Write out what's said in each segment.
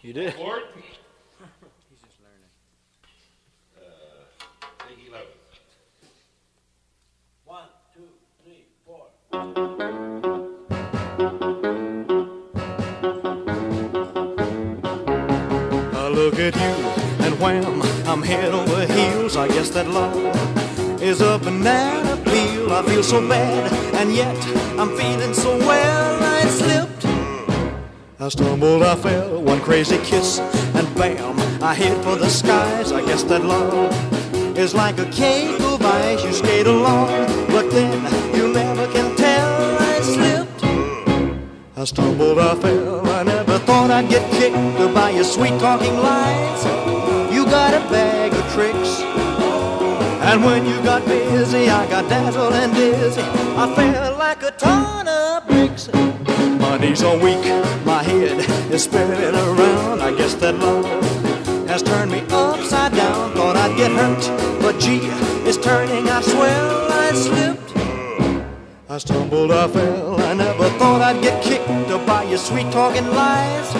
You did. Ford? He's just learning. Uh, Take 11. One, two, three, four. I look at you and wham, I'm head over heels. I guess that love is a banana I feel so bad, and yet I'm feeling so well. I slipped, I stumbled, I fell, one crazy kiss, and bam, I hit for the skies. I guess that love is like a cake of ice. You skate along, but then you never can tell. I slipped. I stumbled, I fell, I never thought I'd get kicked by your sweet talking lies. You got a bag of tricks. And when you got busy, I got dazzled and dizzy. I felt like a ton of bricks. My knees are weak, my head is spinning around. I guess that love has turned me upside down. Thought I'd get hurt, but gee, it's turning out swell. I slipped. I stumbled, I fell, I never thought I'd get kicked by your sweet talking lies.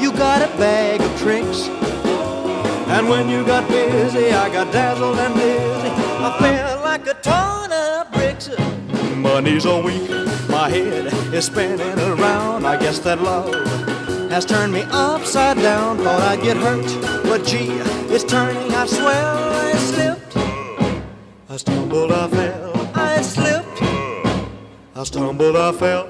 You got a bag of tricks. And when you got busy, I got dazzled and dizzy. I felt like a ton of bricks. My knees are weak, my head is spinning around. I guess that love has turned me upside down. Thought I'd get hurt, but gee, it's turning out swell. I slipped, I stumbled, I fell, I slipped. I stumbled, I fell,